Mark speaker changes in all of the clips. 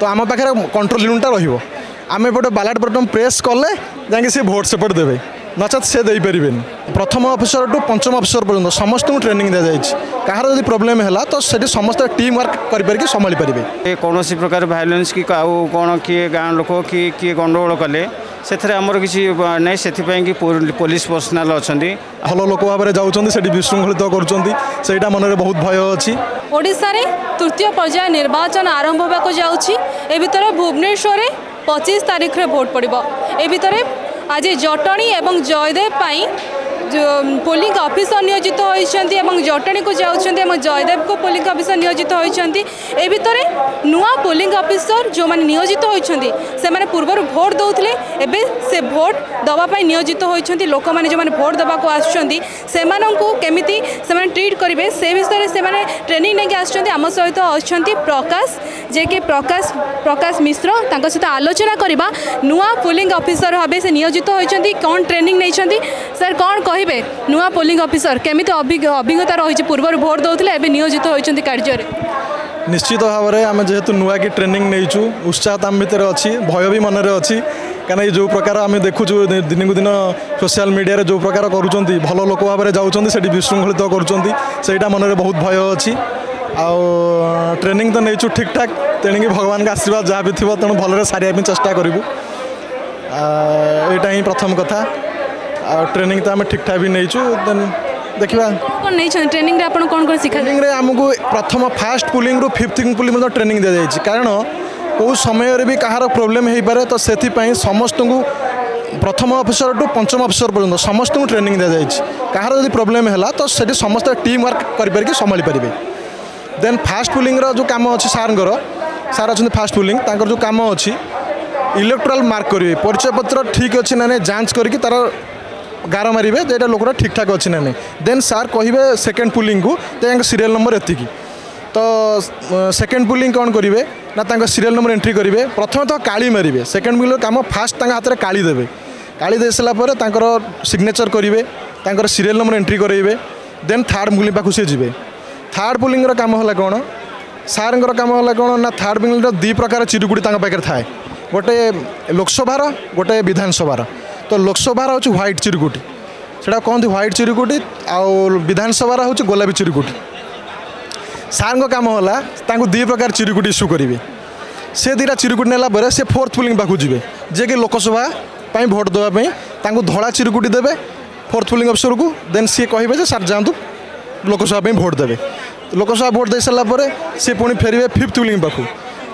Speaker 1: তো ଆମ ପାଖରେ କଣ୍ଟ୍ରୋଲ ୟୁନିଟ୍ଟା ରହିବ ଆମେ ଏପଟେ ବାଲାଟ ବଟମ୍ ପ୍ରେସ୍ କଲେ ଯାଇକି ସେ ଭୋଟ୍ ସେପଟ ଦେବେ ନଚେତ୍ ସେ ଦେଇପାରିବେନି ପ୍ରଥମ ଅଫିସରଠୁ ପଞ୍ଚମ ଅଫିସର ପର୍ଯ୍ୟନ୍ତ ସମସ୍ତଙ୍କୁ ଟ୍ରେନିଂ ଦିଆଯାଇଛି କାହାର ଯଦି ପ୍ରୋବ୍ଲେମ୍ ହେଲା ତ ସେଠି ସମସ୍ତେ ଟିମ୍ ୱାର୍କ କରିପାରିକି ସମ୍ଭାଳି ପାରିବେ
Speaker 2: କୌଣସି ପ୍ରକାର ଭାଇଲେନ୍ସ କି ଆଉ କ'ଣ କିଏ ଗାଁ ଲୋକ କି କିଏ ଗଣ୍ଡଗୋଳ କଲେ ସେଥିରେ ଆମର କିଛି ନାହିଁ ସେଥିପାଇଁ କି ପୋଲିସ ପର୍ସନାଲ ଅଛନ୍ତି
Speaker 1: ଭଲ ଲୋକ ଭାବରେ ଯାଉଛନ୍ତି ସେଠି ବିଶୃଙ୍ଖଳିତ କରୁଛନ୍ତି ସେଇଟା ମନରେ ବହୁତ ଭୟ ଅଛି
Speaker 3: ଓଡ଼ିଶାରେ ତୃତୀୟ ପର୍ଯ୍ୟାୟ ନିର୍ବାଚନ ଆରମ୍ଭ ହେବାକୁ ଯାଉଛି ଏ ଭିତରେ ଭୁବନେଶ୍ୱରରେ ପଚିଶ ତାରିଖରେ ଭୋଟ ପଡ଼ିବ ଏ ଭିତରେ আজ জটনী এবং জয়দেব পাই পোলিং অফিসর নিয়োজিত হয়েছেন এবং জটণীকে যাচ্ছেন এবং জয়দেবকে পোলিং অফিসর নিয়োজিত হয়েছেন এ ভিতরে নূয়া পোলিং অফিসর যে নিয়োজিত হয়েছেন সে পূর্বর ভোট দৌলে এবে সে ভোট দেওয়া নিয়োজিত হয়েছেন লোক মানে যে ভোট দেওয়া আসছেন সে কমিটি সে ট্রিট করবে সে বিষয়ে সে ট্রেনিং নিয়ে আসছেন আমার সহ অনেক প্রকাশ যে কি প্রকাশ প্রকাশ মিশ্র তাঁর সহ আলোচনা করা নূয়া পোলিং অফিসর ভাবে সে নিয়োজিত হয়েছেন কম ট্রেনিং নিয়েছেন স্যার কম কে নয় পোলিং অফিসর কেমি অভিজ্ঞতা রয়েছে পূর্বর ভোট দেওয়া এবার নিয়োজিত হয়েছেন
Speaker 1: কার্যরে নিশ্চিত ভাবে আমি যেহেতু নয় কি ট্রেনিং নেইছু উৎসাহ তাম ভিতরে অয় বি মনে অছি কেন এই যে প্রকার আমি দেখুছু দিনকু দিন সোশিয়াল মিডিয়ায় যে প্রকার করছেন ভালো লোক ভাবে যাচ্ছেন সেটি বিশৃঙ্খলিত করছেন সেইটা মনে বহু ভয় অছি ଆଉ ଟ୍ରେନିଂ ତ ନେଇଛୁ ଠିକ୍ଠାକ୍ ତେଣିକି ଭଗବାନଙ୍କ ଆଶୀର୍ବାଦ ଯାହା ବି ଥିବ ତେଣୁ ଭଲରେ ସାରିବା ପାଇଁ ଚେଷ୍ଟା প্রথম কথা ट्रेनिंग तो आम ठीक ठाक भी नहींचु देन देखा कौन
Speaker 3: नहीं ट्रेनिंग आप कौन कौन शिखा ट्रेनिंग
Speaker 1: आमको प्रथम फास्ट पुलिंग रु फिफ्थ पुलिंग ट्रेनिंग दी जाए कारण କେଉଁ ସମୟରେ ବି କାହାର ପ୍ରୋବ୍ଲେମ୍ ହୋଇପାରେ ତ ସେଥିପାଇଁ ସମସ୍ତଙ୍କୁ ପ୍ରଥମ ଅଫିସରଠୁ ପଞ୍ଚମ ଅଫିସର ପର୍ଯ୍ୟନ୍ତ ସମସ୍ତଙ୍କୁ ଟ୍ରେନିଂ ଦିଆଯାଇଛି କାହାର ଯଦି ପ୍ରୋବ୍ଲେମ୍ ହେଲା ତ ସେଠି ସମସ୍ତେ ଟିମ୍ ୱାର୍କ କରିପାରିକି ସମ୍ଭାଳି ପାରିବେ ଦେନ୍ ଫାଷ୍ଟ ପୁଲିଂର ଯେଉଁ କାମ ଅଛି ସାର୍ଙ୍କର ସାର୍ ଅଛନ୍ତି ଫାଷ୍ଟ ପୁଲିଂ ତାଙ୍କର ଯେଉଁ କାମ ଅଛି ଇଲେକ୍ଟ୍ରାଲ୍ ମାର୍କ କରିବେ ପରିଚୟପତ୍ର ଠିକ୍ ଅଛି ନା ନାହିଁ ଯାଞ୍ଚ କରିକି ତା'ର ଗାର ମାରିବେ ଯେ ଏଇଟା ଲୋକଟା ଠିକ୍ଠାକ୍ ଅଛି ନା ନାହିଁ ଦେନ୍ ସାର୍ କହିବେ ସେକେଣ୍ଡ ପୁଲିଂକୁ ଯେ ତାଙ୍କ ସିରିଏଲ୍ ନମ୍ବର ଏତିକି ତ ସେକେଣ୍ଡ ପୁଲିଂ କ'ଣ କରିବେ ନା ତାଙ୍କ ସିରିଏଲ୍ ନମ୍ବର ଏଣ୍ଟ୍ରି କରିବେ ପ୍ରଥମତଃ କାଳି ମାରିବେ ସେକେଣ୍ଡ ପୁଲିଂର କାମ ଫାଷ୍ଟ ତାଙ୍କ ହାତରେ କାଳି ଦେବେ କାଳି ଦେଇସାରିଲା ପରେ ତାଙ୍କର ସିଗ୍ନେଚର୍ କରିବେ ତାଙ୍କର ସିରିଏଲ୍ ନମ୍ବର ଏଣ୍ଟ୍ରି କରାଇବେ ଦେନ୍ ଥାର୍ଡ଼ ପୁଲିଂ ପାଖକୁ ସେ ଯିବେ ଥାର୍ଡ଼ ପୁଲିଂର କାମ ହେଲା କ'ଣ ସାର୍ଙ୍କର କାମ ହେଲା କ'ଣ ନା ଥାର୍ଡ଼ ପୁଲିଂର ଦୁଇ ପ୍ରକାର ଚିରୁଗୁଡ଼ି ତାଙ୍କ ପାଖରେ ଥାଏ ଗୋଟେ ଲୋକସଭାର ଗୋଟେ ବିଧାନସଭାର তো ଲୋକସଭାର ହେଉଛି ହ୍ୱାଇଟ୍ ଚିରୁକୁଟି ସେଇଟା କହନ୍ତି ହ୍ୱାଇଟ୍ ଚିରୁକୁଟି ଆଉ ବିଧାନସଭାର ହେଉଛି ଗୋଲାପୀ ଚିରୁକୁଟି ସାର୍ଙ୍କ କାମ ହେଲା ତାଙ୍କୁ ଦୁଇ ପ୍ରକାର ଚିରୁକୁଟି ଇସ୍ୟୁ କରିବେ ସେ ଦୁଇଟା ଚିରୁକୁଟି ନେଲା ପରେ ସେ ଫୋର୍ଥ ପୁଲିଂ ପାଖକୁ ଯିବେ ଯିଏକି ଲୋକସଭା ପାଇଁ ଭୋଟ୍ ଦେବା ପାଇଁ ତାଙ୍କୁ ଧଳା ଚିରୁକୁଟି ଦେବେ ଫୋର୍ଥ ପୁଲିଂ ଅଫିସରକୁ ଦେନ୍ ସିଏ କହିବେ ଯେ ସାର୍ ଯାଆନ୍ତୁ ଲୋକସଭା ପାଇଁ ଭୋଟ୍ ଦେବେ ଲୋକସଭା ଭୋଟ୍ ଦେଇସାରିଲା ପରେ ସେ ପୁଣି ଫେରିବେ ଫିଫ୍ଥ ପୁଲିଂ ପାଖକୁ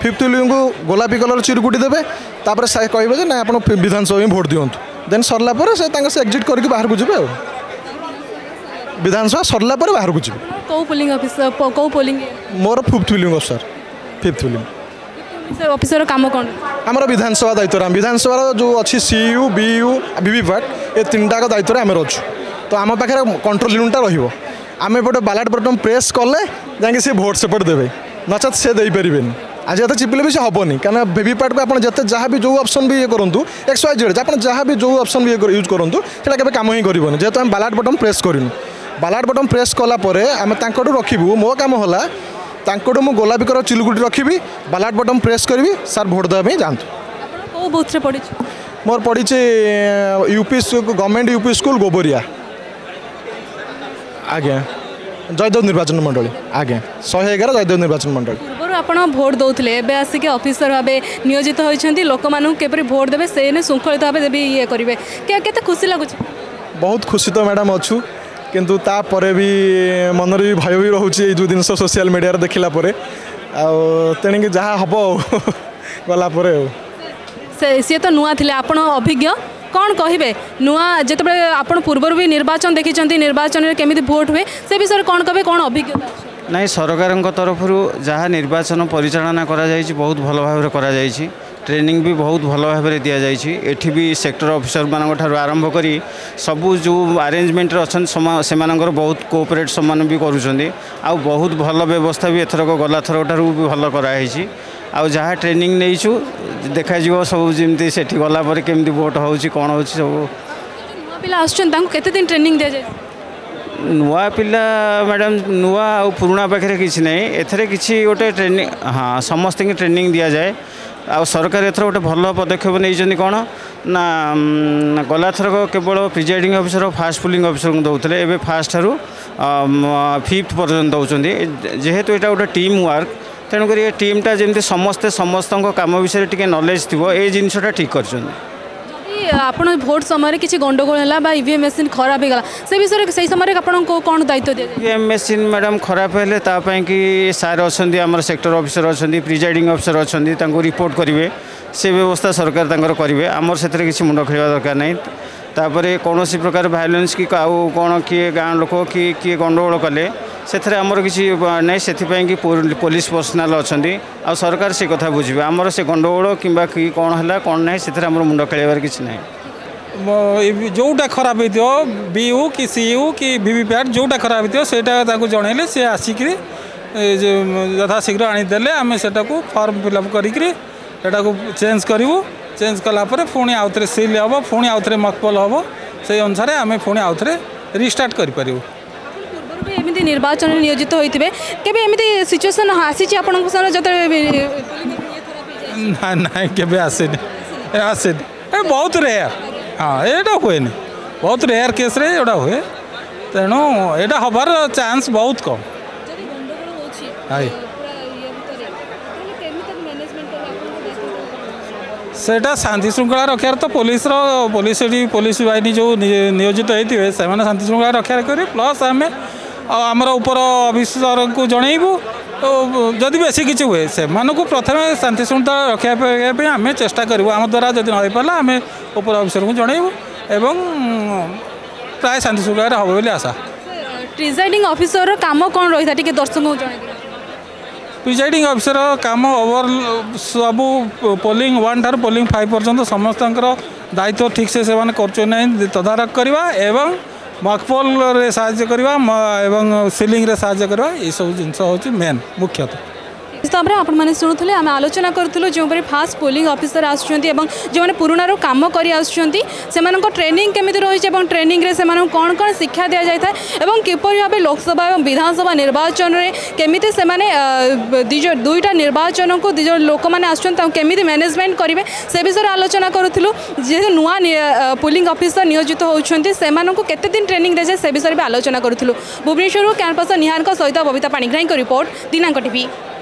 Speaker 1: ଫିଫ୍ଥ ପୁଲିଂକୁ ଗୋଲାପୀ କଲର୍ ଚିରୁକୁଟି ଦେବେ ତାପରେ କହିବେ ଯେ ନା ଆପଣ ବିଧାନସଭା ପାଇଁ ଭୋଟ୍ ଦିଅନ୍ତୁ ଦେନ୍ ସରିଲା ପରେ ସେ ତାଙ୍କ ସେ ଏକ୍ଜିଟ୍ କରିକି ବାହାରକୁ ଯିବେ ଆଉ ବିଧାନସଭା ସରିଲା ପରେ ବାହାରକୁ ଯିବେ
Speaker 3: କେଉଁ ପୋଲିଂ ଅଫିସର କେଉଁ ପୋଲିଂ
Speaker 1: ମୋର fifth polling officer fifth polling
Speaker 3: officer କାମ କ'ଣ
Speaker 1: ଆମର ବିଧାନସଭା ଦାୟିତ୍ୱରେ ଆମେ ବିଧାନସଭାର ଯେଉଁ ଅଛି ସିୟୁ ବିୟୁ ବିଭି ପାର୍ଟ ଏ ତିନିଟାକ ଦାୟିତ୍ୱରେ ଆମେ ଅଛୁ ତ ଆମ ପାଖରେ କଣ୍ଟ୍ରୋଲ ୟୁନିଟ୍ଟା ରହିବ ଆମେ ଏପଟେ ବାଲାଟ ବଟମ୍ ପ୍ରେସ୍ କଲେ ଯାଇକି ସେ ଭୋଟ୍ ସେପଟେ ଦେବେ ନଚେତ୍ ସେ ଦେଇପାରିବେନି আজ এত চিপিলে ବି ସେ ହେବନି କାହିଁକିନା ଭିଭିପାଟ୍କୁ ଆପଣ ଯେତେ ଯାହା ବି ଯେଉଁ ଅପସନ୍ ବି ଇଏ କରନ୍ତୁ ଏକ୍ସ ୱାଇ ଜେଡ଼୍ ଆପଣ ଯାହା ବି ଯେଉଁ ଅପସନ୍ ବି ଇଏ ୟୁଜ୍ କରନ୍ତୁ ସେଇଟା କେବେ କାମ ହିଁ କରିବନି ଯେହେତୁ ଆମେ ବାଲାଟ ବଟନ୍ ପ୍ରେସ୍ କରିନୁ ବାଲାଟ ବଟନ୍ ପ୍ରେସ୍ କଲା ପରେ ଆମେ ତାଙ୍କଠୁ ରଖିବୁ ମୋ କାମ ହେଲା ତାଙ୍କଠୁ ମୁଁ ଗୋଲାପିକର ଚିଲୁଗୁଟି ରଖିବି ବାଲାଟ ବଟନ୍ ପ୍ରେସ୍ କରିବି ସାର୍ ଭୋଟ୍ ଦେବା ପାଇଁ ଯାଆନ୍ତୁ
Speaker 3: କେଉଁ ବୁଥ୍ରେ ପଡ଼ିଛି
Speaker 1: ମୋର ପଡ଼ିଛି UP government UP school Gobaria ଆଜ୍ଞା ଜୟଦେବ ନିର୍ବାଚନ ମଣ୍ଡଳୀ ଆଜ୍ଞା ଶହେ ଏଗାର ଜୟଦେବ ନିର୍ବାଚନ ମଣ୍ଡଳୀ
Speaker 3: ଆପଣ ଭୋଟ ଦେଉଥିଲେ ଏବେ ଆସିକି ଅଫିସର ଭାବେ ନିୟୋଜିତ ହୋଇଛନ୍ତି ଲୋକମାନଙ୍କୁ କିପରି ଭୋଟ ଦେବେ ସେ ନେଇ ଶୃଙ୍ଖଳିତ ଭାବେ ଦେବି ଇଏ କରିବେ କେତେ ଖୁସି ଲାଗୁଛି
Speaker 1: ବହୁତ ଖୁସି ତ ମ୍ୟାଡ଼ାମ୍ ଅଛୁ କିନ୍ତୁ ତାପରେ ବି ମନରେ ବି ଭୟ ବି ରହୁଛି ଏଇ ଯେଉଁ ଜିନିଷ ସୋସିଆଲ ମିଡ଼ିଆରେ ଦେଖିଲା ପରେ ଆଉ ତେଣିକି ଯାହା ହେବ ଆଉ ଗଲା ପରେ ଆଉ
Speaker 3: ସିଏ ତ ନୂଆ ଥିଲେ ଆପଣ ଅଭିଜ୍ଞ କ'ଣ କହିବେ ନୂଆ ଯେତେବେଳେ ଆପଣ ପୂର୍ବରୁ ବି ନିର୍ବାଚନ ଦେଖିଛନ୍ତି ନିର୍ବାଚନରେ କେମିତି ଭୋଟ୍ ହୁଏ ସେ ବିଷୟରେ କ'ଣ କହିବେ କ'ଣ ଅଭିଜ୍ଞତା
Speaker 2: ନାଇଁ ସରକାରଙ୍କ ତରଫରୁ ଯାହା ନିର୍ବାଚନ ପରିଚାଳନା କରାଯାଇଛି ବହୁତ ଭଲ ଭାବରେ କରାଯାଇଛି ଟ୍ରେନିଂ ବି ବହୁତ ଭଲ ଭାବରେ ଦିଆଯାଇଛି ଏଠି ବି ସେକ୍ଟର ଅଫିସରମାନଙ୍କ ଠାରୁ ଆରମ୍ଭ କରି ସବୁ ଯେଉଁ ଆରେଞ୍ଜମେଣ୍ଟରେ ଅଛନ୍ତି ସେମାନଙ୍କର ବହୁତ କୋଅପରେଟ୍ ସେମାନେ ବି କରୁଛନ୍ତି ଆଉ ବହୁତ ଭଲ ବ୍ୟବସ୍ଥା ବି ଏଥରକ ଗଲାଥରକ ଠାରୁ ବି ଭଲ କରାହେଇଛି ଆଉ ଯାହା ଟ୍ରେନିଂ ନେଇଛୁ ଦେଖାଯିବ ସବୁ ଯେମିତି ସେଠି ଗଲା ପରେ କେମିତି ଭୋଟ୍ ହେଉଛି କ'ଣ ହେଉଛି ସବୁ
Speaker 3: ପିଲା ଆସୁଛନ୍ତି ତାଙ୍କୁ କେତେ ଦିନ ଟ୍ରେନିଂ ଦିଆଯାଇଛି
Speaker 2: ନୂଆ ପିଲା ମ୍ୟାଡ଼ାମ୍ ନୂଆ ଆଉ ପୁରୁଣା ପାଖରେ କିଛି ନାହିଁ ଏଥିରେ କିଛି ଗୋଟେ ଟ୍ରେନିଂ ହଁ ସମସ୍ତଙ୍କୁ ଟ୍ରେନିଂ ଦିଆଯାଏ ଆଉ ସରକାର ଏଥର ଗୋଟେ ଭଲ ପଦକ୍ଷେପ ନେଇଛନ୍ତି କ'ଣ ନା ଗଲାଥରକ କେବଳ ପ୍ରିଜାଇଡ଼ିଂ ଅଫିସର ଫାଷ୍ଟ ପୁଲିଂ ଅଫିସରଙ୍କୁ ଦେଉଥିଲେ ଏବେ ଫାଷ୍ଟ ଠାରୁ ଫିଫ୍ଥ ପର୍ଯ୍ୟନ୍ତ ଦେଉଛନ୍ତି ଯେହେତୁ ଏଇଟା ଗୋଟେ ଟିମ୍ ୱାର୍କ ତେଣୁକରି ଏ ଟିମ୍ଟା ଯେମିତି ସମସ୍ତେ ସମସ୍ତଙ୍କ କାମ ବିଷୟରେ ଟିକେ ନଲେଜ୍ ଥିବ ଏ ଜିନିଷଟା ଠିକ୍ କରିଛନ୍ତି
Speaker 3: ଆପଣ ଭୋଟ ସମୟରେ କିଛି ଗଣ୍ଡଗୋଳ ହେଲା ବା ଇଭିଏମ୍ ମେସିନ୍ ଖରାପ ହେଇଗଲା ସେ ବିଷୟରେ ସେଇ ସମୟରେ ଆପଣଙ୍କୁ କ'ଣ ଦାୟିତ୍ୱ ଦିଆଯାଏ
Speaker 2: ଇଭିଏମ୍ ମେସିନ୍ ମ୍ୟାଡ଼ାମ୍ ଖରାପ ହେଲେ ତା ପାଇଁକି ସାର୍ ଅଛନ୍ତି ଆମର ସେକ୍ଟର ଅଫିସର ଅଛନ୍ତି ପ୍ରିଜାଇଡ଼ିଂ ଅଫିସର ଅଛନ୍ତି ତାଙ୍କୁ ରିପୋର୍ଟ କରିବେ ସେ ବ୍ୟବସ୍ଥା ସରକାର ତାଙ୍କର କରିବେ ଆମର ସେଥିରେ କିଛି ମୁଣ୍ଡ ଖେଳିବା ଦରକାର ନାହିଁ ତାପରେ କୌଣସି ପ୍ରକାର ଭାଇଲେନ୍ସ କି ଆଉ କ'ଣ କିଏ ଗାଁ ଲୋକ କି କିଏ ଗଣ୍ଡଗୋଳ କଲେ से आमर कि ना से पुलिस
Speaker 4: पर्सनाल अच्छा आ सरकार से कथा बुझे आमर से गंडगोल कि कौन है कौन ना से मुंड खेल कि ना जोटा खराब हो बी कि सी यू कि भिविपैट जोटा खराब होता जन सी आसिक यथाशीघ्र आनीदे आम से फर्म फिलअप करा चेज करूँ चेज कलापुर पुणी आउ थे सिल हम
Speaker 3: पुणी आउ थे मकपल हम से अनुसार आम पुणी आउ थे रिस्टार्ट कर
Speaker 4: अच्छा निर्वाचन में नियोजित होते हैं सिचुएसन आसी आप बहुत रेयर हाँ यहाँ हुए बहुत रेयर केस रे एटा हुए तेणु यहाँ हबार चांस बहुत कम से शांति श्रृंखला रक्षार तो पुलिस पुलिस पुलिस बाहन जो नियोजित होते हैं शांति श्रृंखला रक्षार कर प्लस आम ଆଉ ଆମର ଉପର ଅଫିସରଙ୍କୁ ଜଣାଇବୁ ଯଦି ବେଶୀ କିଛି ହୁଏ ସେମାନଙ୍କୁ ପ୍ରଥମେ ଶାନ୍ତି ଶୃଙ୍ଖଳା ରଖିବା ପାଇଁ ଆମେ ଚେଷ୍ଟା କରିବୁ ଆମ ଦ୍ୱାରା ଯଦି ନ ହୋଇପାରିଲା ଆମେ ଉପର ଅଫିସରଙ୍କୁ ଜଣାଇବୁ ଏବଂ ପ୍ରାୟ ଶାନ୍ତି ଶୃଙ୍ଖଳାରେ ହେବ ବୋଲି ଆଶା
Speaker 3: ପ୍ରିଜାଇଡ଼ିଂ ଅଫିସରର କାମ କ'ଣ ରହିଥାଏ ଟିକେ ଦର୍ଶକଙ୍କୁ
Speaker 4: ପ୍ରିଜାଇଡ଼ିଂ ଅଫିସର କାମ ଓଭର ସବୁ ପୋଲିଂ ୱାନ୍ ଠାରୁ ପୋଲିଂ ଫାଇଭ୍ ପର୍ଯ୍ୟନ୍ତ ସମସ୍ତଙ୍କର ଦାୟିତ୍ୱ ଠିକ୍ସେ ସେମାନେ କରୁଛନ୍ତି ନାହିଁ ତଦାରଖ କରିବା ଏବଂ मकपोल साहजन सेलिङ
Speaker 3: सब यु ज मेन मुख्यत হিসাবে আপনার শুণুলে আমি আলোচনা করলু যে ফাষ্ট পোলিং অফিসর আসুচার এবং যে পুরোনার কাম করে আসুচার সে ট্রেনিং কমিটি রয়েছে এবং ট্রেনিংরে সে কণ কণ শিক্ষা দিয়া যাই এবং কিপর ভাবে লোকসভা এবং বিধানসভা নির্বাচনের কমিটি সে দুইটা নির্বাচন দুইজ লোক মানে আসছেন তা কমিটি ম্যানেজমেন্ট করবে সে বিষয়ে আলোচনা করলু যেহেতু নয় পোলিং অফিসর নিয়োজিত হচ্ছেন সে কতদিন দিন ট্রেনিং দিয়েছে সে বিষয়ে আলোচনা করলু ভুবনেশ্বর ক্যাম্পাস নিহার সহ ববিতা পাণিগ্রাহী রিপোর্ট দিনাঙ্ক টিভি